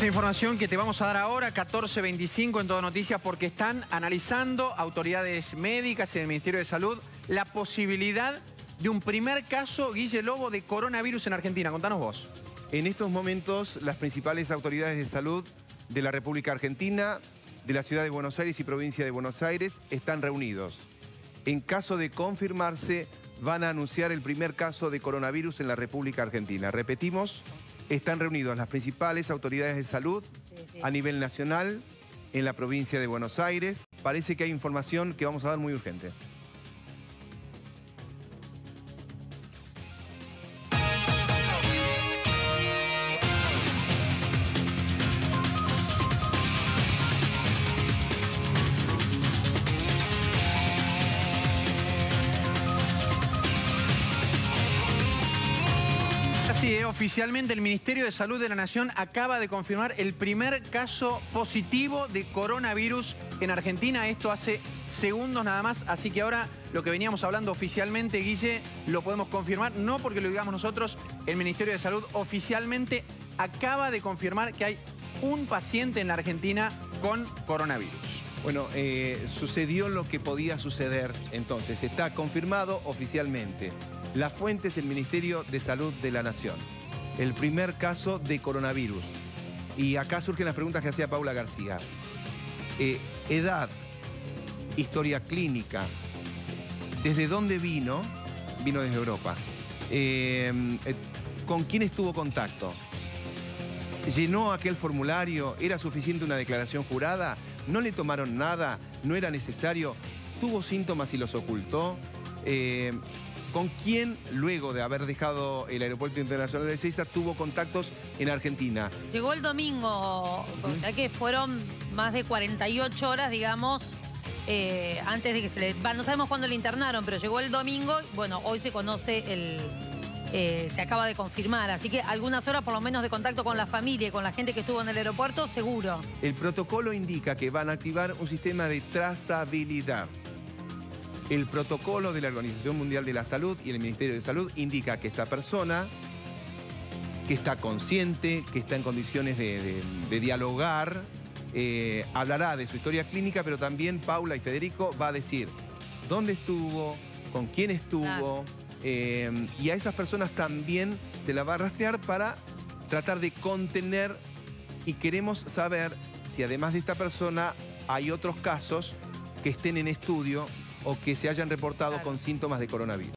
Esta información que te vamos a dar ahora, 14.25 en Todo Noticias, porque están analizando autoridades médicas y el Ministerio de Salud la posibilidad de un primer caso, Guille Lobo, de coronavirus en Argentina. Contanos vos. En estos momentos, las principales autoridades de salud de la República Argentina, de la Ciudad de Buenos Aires y Provincia de Buenos Aires están reunidos. En caso de confirmarse, van a anunciar el primer caso de coronavirus en la República Argentina. Repetimos, están reunidos las principales autoridades de salud a nivel nacional, en la provincia de Buenos Aires. Parece que hay información que vamos a dar muy urgente. Sí, eh, oficialmente el Ministerio de Salud de la Nación acaba de confirmar el primer caso positivo de coronavirus en Argentina. Esto hace segundos nada más, así que ahora lo que veníamos hablando oficialmente, Guille, lo podemos confirmar, no porque lo digamos nosotros, el Ministerio de Salud oficialmente acaba de confirmar que hay un paciente en la Argentina con coronavirus. Bueno, eh, sucedió lo que podía suceder entonces. Está confirmado oficialmente. La fuente es el Ministerio de Salud de la Nación. El primer caso de coronavirus. Y acá surgen las preguntas que hacía Paula García. Eh, edad, historia clínica, ¿desde dónde vino? Vino desde Europa. Eh, ¿Con quién estuvo contacto? ¿Llenó aquel formulario? ¿Era suficiente una declaración jurada? ¿No le tomaron nada? ¿No era necesario? ¿Tuvo síntomas y los ocultó? Eh, ¿Con quién, luego de haber dejado el Aeropuerto Internacional de Ezeiza, tuvo contactos en Argentina? Llegó el domingo, o sea que fueron más de 48 horas, digamos, eh, antes de que se le... no sabemos cuándo le internaron, pero llegó el domingo, bueno, hoy se conoce el... eh, se acaba de confirmar, así que algunas horas por lo menos de contacto con la familia y con la gente que estuvo en el aeropuerto, seguro. El protocolo indica que van a activar un sistema de trazabilidad. El protocolo de la Organización Mundial de la Salud y el Ministerio de Salud indica que esta persona, que está consciente, que está en condiciones de, de- de dialogar, eh, hablará de su historia clínica, pero también Paula y Federico va a decir dónde estuvo, con quién estuvo, Claro. Eh, y a esas personas también se la va a rastrear para tratar de contener y queremos saber si además de esta persona hay otros casos que estén en estudio o que se hayan reportado Claro. con síntomas de coronavirus.